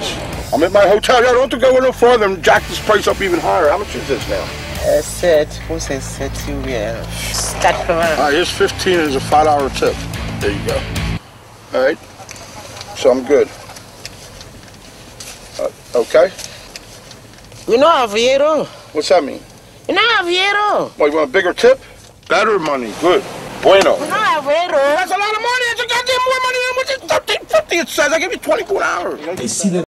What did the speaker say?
this? I'm at my hotel. Y'all don't have to go no further and jack this price up even higher. How much is this now? Uh, set, who says set you will start from All right, here's 15 and a five-hour tip. There you go. All right. So I'm good. Uh, okay. You know Aviero? What's that mean? You know Aviero? Well, you want a bigger tip? Better money. Good. Bueno. You know Aviero? That's a lot of money. It's a goddamn more money than what it's 1350 it says. I give you twenty-four hours. They see that